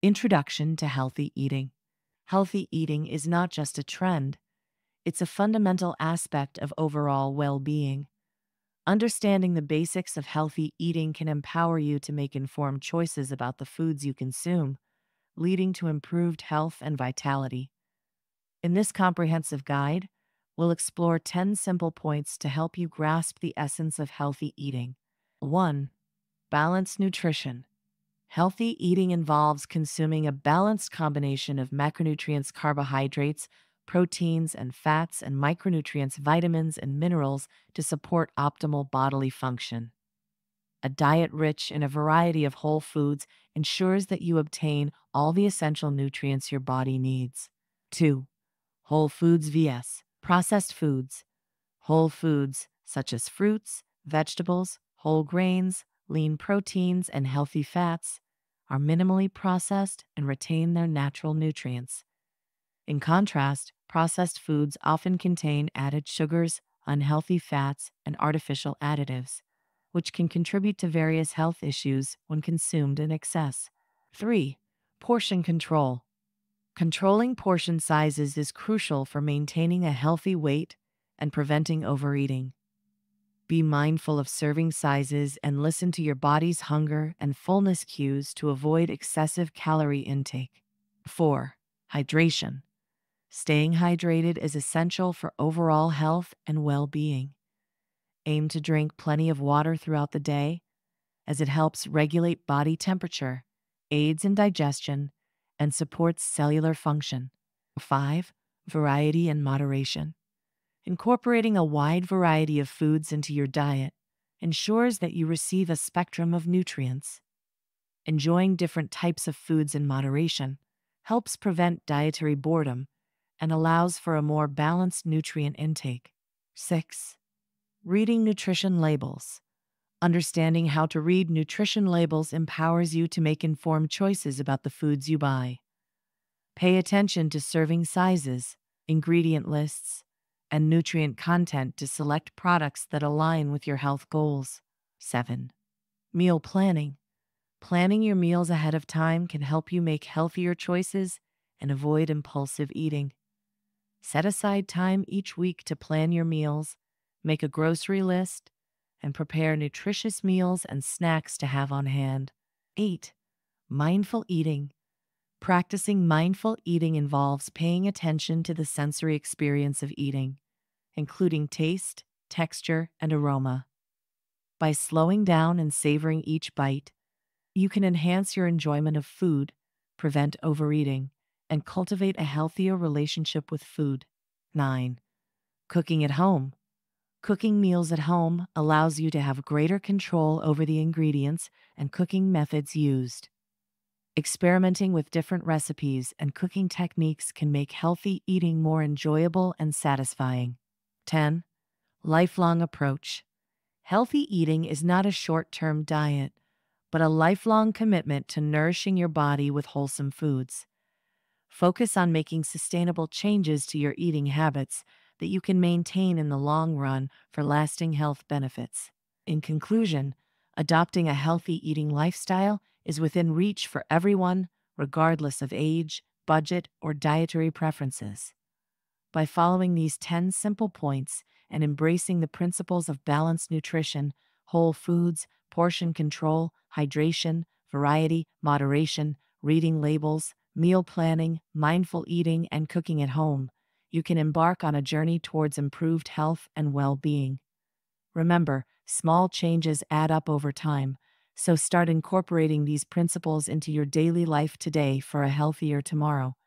Introduction to Healthy Eating Healthy eating is not just a trend, it's a fundamental aspect of overall well being. Understanding the basics of healthy eating can empower you to make informed choices about the foods you consume, leading to improved health and vitality. In this comprehensive guide, we'll explore 10 simple points to help you grasp the essence of healthy eating. 1. Balanced nutrition. Healthy eating involves consuming a balanced combination of macronutrients, carbohydrates, proteins and fats, and micronutrients, vitamins, and minerals to support optimal bodily function. A diet rich in a variety of whole foods ensures that you obtain all the essential nutrients your body needs. 2. Whole foods vs. processed foods. Whole foods, such as fruits, vegetables, whole grains, lean proteins, and healthy fats, are minimally processed and retain their natural nutrients. In contrast, processed foods often contain added sugars, unhealthy fats, and artificial additives, which can contribute to various health issues when consumed in excess. 3. Portion control. Controlling portion sizes is crucial for maintaining a healthy weight and preventing overeating. Be mindful of serving sizes and listen to your body's hunger and fullness cues to avoid excessive calorie intake. 4. Hydration. Staying hydrated is essential for overall health and well being. Aim to drink plenty of water throughout the day, as it helps regulate body temperature, aids in digestion, and supports cellular function. 5. Variety and moderation. Incorporating a wide variety of foods into your diet ensures that you receive a spectrum of nutrients. Enjoying different types of foods in moderation helps prevent dietary boredom and allows for a more balanced nutrient intake. 6. Reading nutrition labels. Understanding how to read nutrition labels empowers you to make informed choices about the foods you buy. Pay attention to serving sizes, ingredient lists, and nutrient content to select products that align with your health goals. 7. Meal planning. Planning your meals ahead of time can help you make healthier choices and avoid impulsive eating. Set aside time each week to plan your meals, make a grocery list, and prepare nutritious meals and snacks to have on hand. 8. Mindful eating. Practicing mindful eating involves paying attention to the sensory experience of eating, including taste, texture, and aroma. By slowing down and savoring each bite, you can enhance your enjoyment of food, prevent overeating, and cultivate a healthier relationship with food. 9. Cooking at home. Cooking meals at home allows you to have greater control over the ingredients and cooking methods used. Experimenting with different recipes and cooking techniques can make healthy eating more enjoyable and satisfying. 10. Lifelong approach. Healthy eating is not a short term diet, but a lifelong commitment to nourishing your body with wholesome foods. Focus on making sustainable changes to your eating habits that you can maintain in the long run for lasting health benefits. In conclusion, adopting a healthy eating lifestyle is within reach for everyone, regardless of age, budget, or dietary preferences. By following these 10 simple points and embracing the principles of balanced nutrition, whole foods, portion control, hydration, variety, moderation, reading labels, meal planning, mindful eating, and cooking at home, you can embark on a journey towards improved health and well being. Remember, small changes add up over time, so start incorporating these principles into your daily life today for a healthier tomorrow.